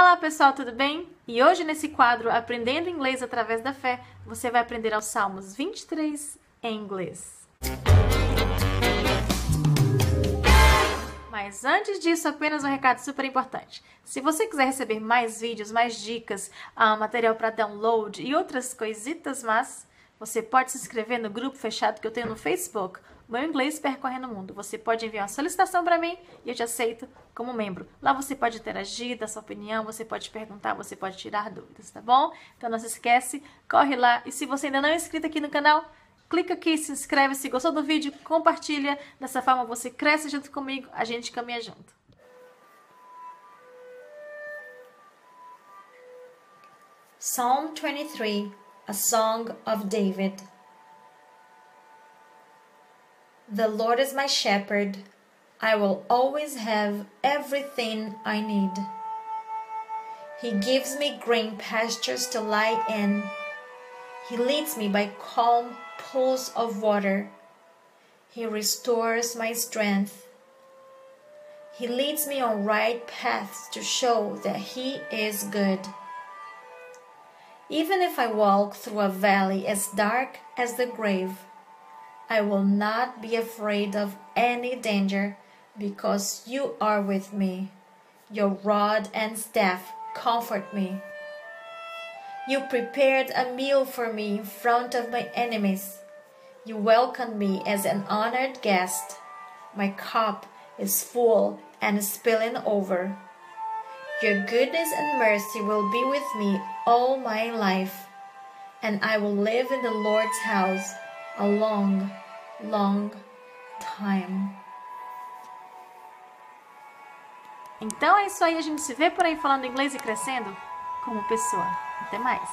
Olá pessoal, tudo bem? E hoje nesse quadro Aprendendo Inglês através da Fé, você vai aprender aos Salmos 23 em inglês. Mas antes disso, apenas um recado super importante. Se você quiser receber mais vídeos, mais dicas, uh, material para download e outras coisitas mas você pode se inscrever no grupo fechado que eu tenho no Facebook, Meu Inglês Percorrendo o Mundo. Você pode enviar uma solicitação para mim e eu te aceito como membro. Lá você pode interagir, dar sua opinião, você pode perguntar, você pode tirar dúvidas, tá bom? Então não se esquece, corre lá. E se você ainda não é inscrito aqui no canal, clica aqui, se inscreve, se gostou do vídeo, compartilha. Dessa forma você cresce junto comigo, a gente caminha junto. Psalm 23 A Song of David. The Lord is my shepherd. I will always have everything I need. He gives me green pastures to lie in. He leads me by calm pools of water. He restores my strength. He leads me on right paths to show that He is good. Even if I walk through a valley as dark as the grave, I will not be afraid of any danger because you are with me. Your rod and staff comfort me. You prepared a meal for me in front of my enemies. You welcomed me as an honored guest. My cup is full and spilling over. Your goodness and mercy will be with me all my life, and I will live in the Lord's house a long, long time. Então é isso aí, a gente se vê por aí falando inglês e crescendo como pessoa. Até mais!